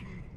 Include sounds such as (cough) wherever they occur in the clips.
key.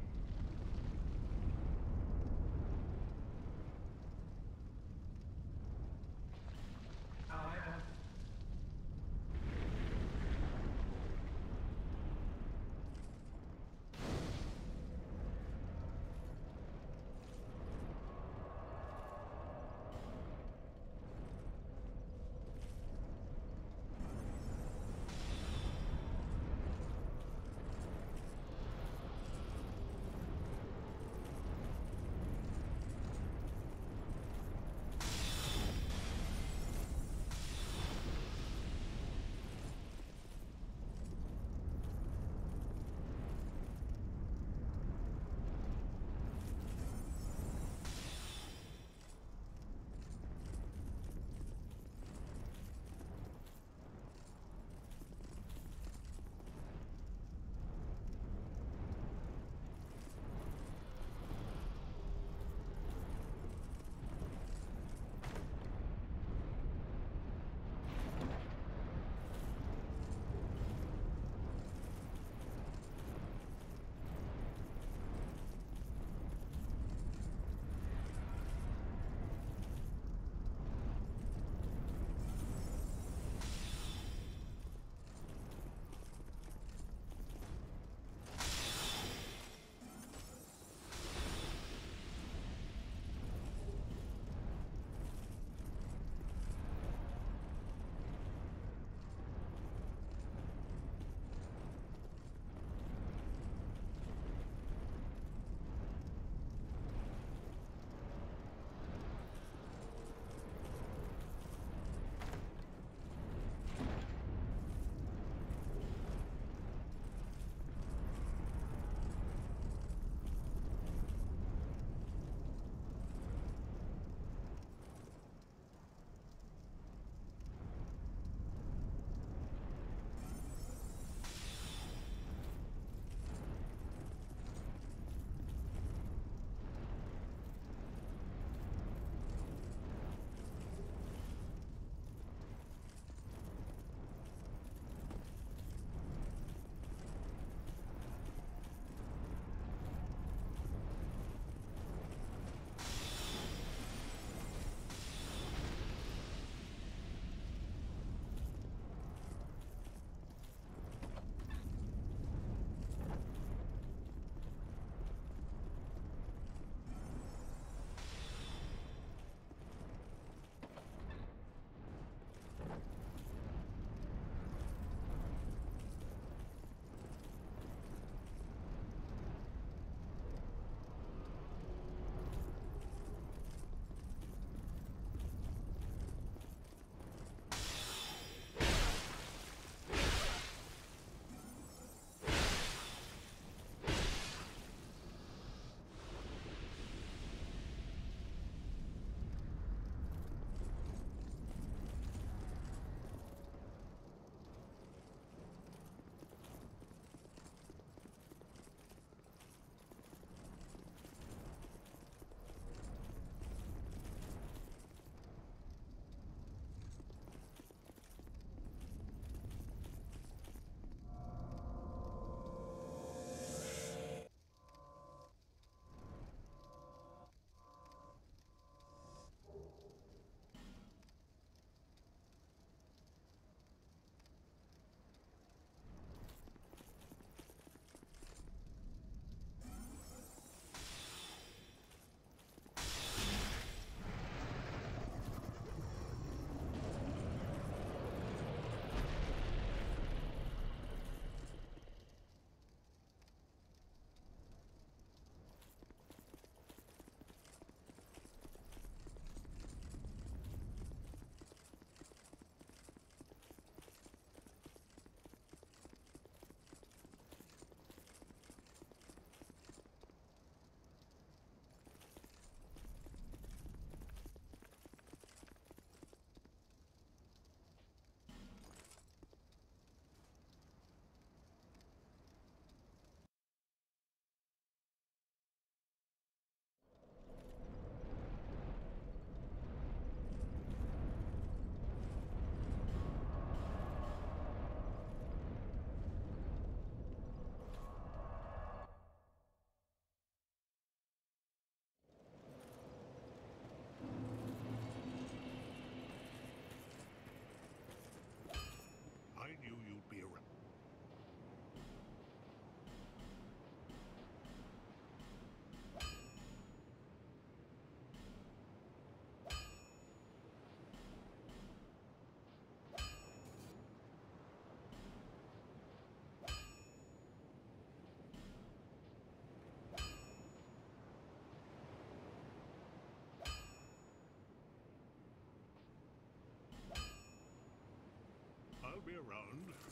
I'll be around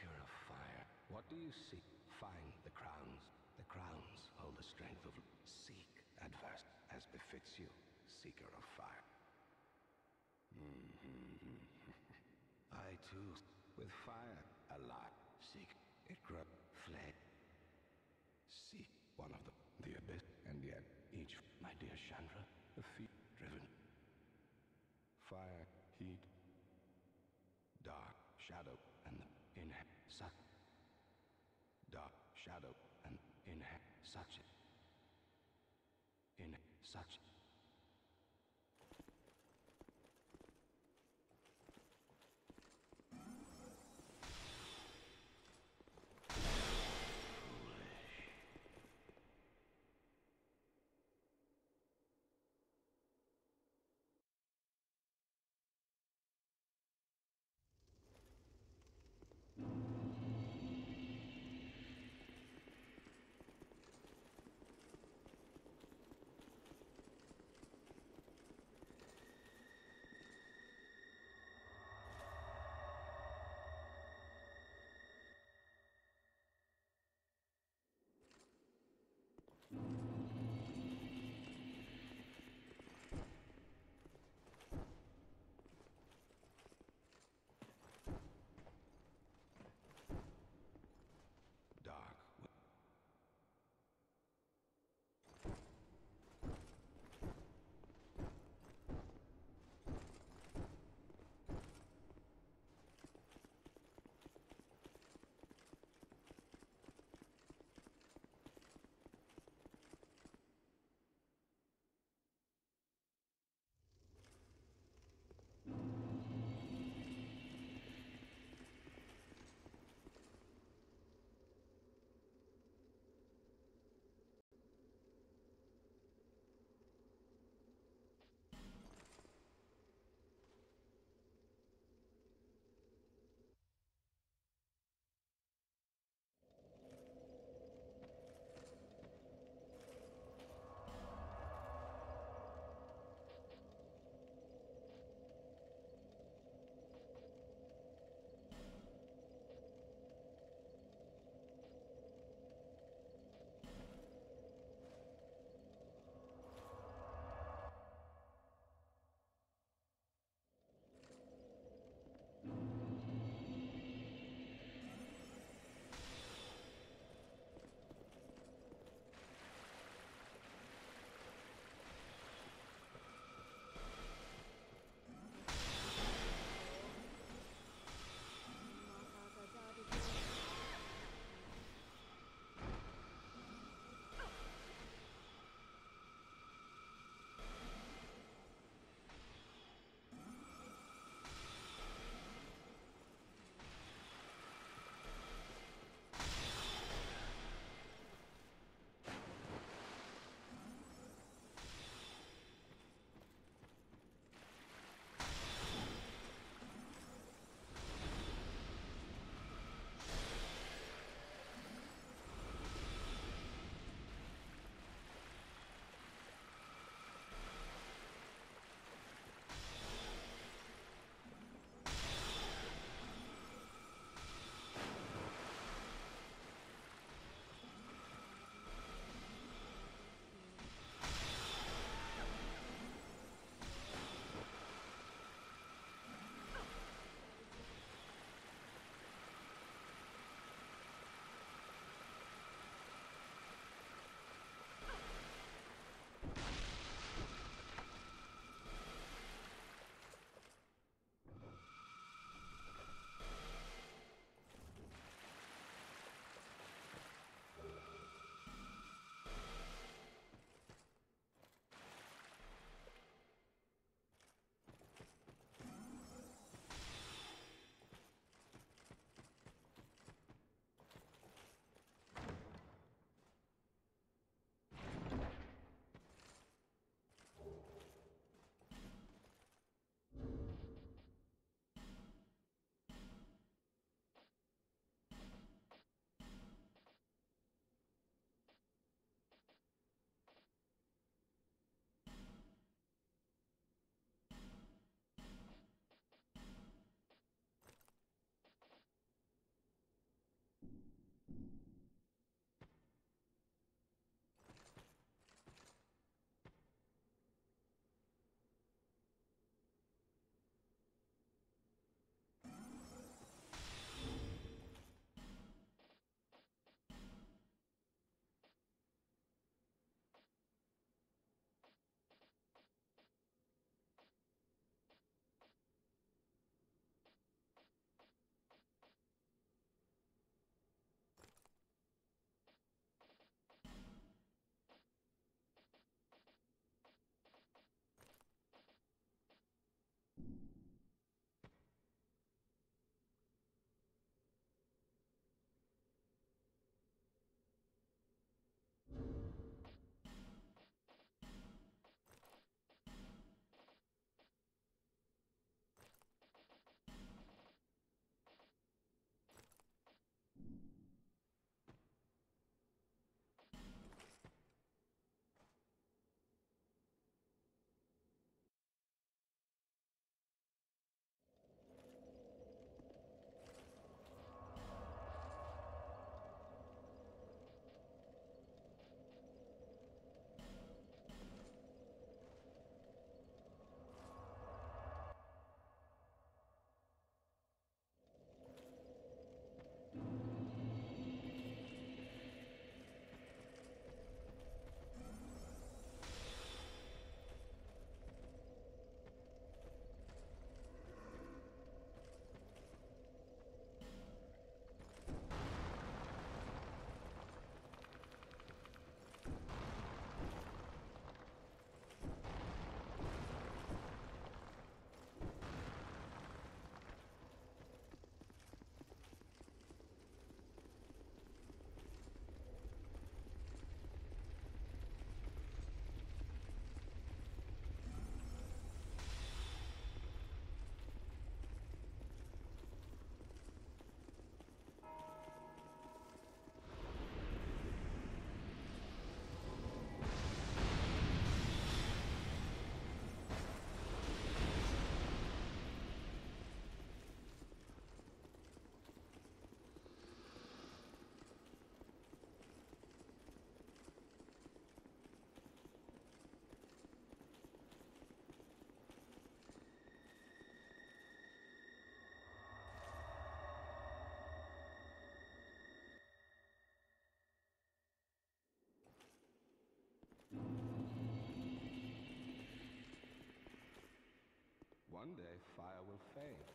Seeker of fire. What do you seek? Find the crowns. The crowns hold the strength of... Seek adverse as befits you, Seeker of fire. Mhm. (laughs) I too, with fire, alive, seek it grow, fled. One day fire will fade,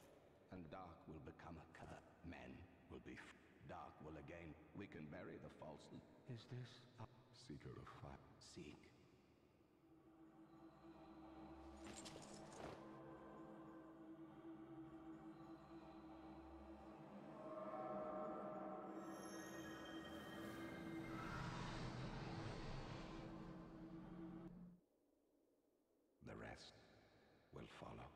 and dark will become a curse. Men will be f- dark will again. We can bury the false. Is this a seeker of fire? Seek. The rest will follow.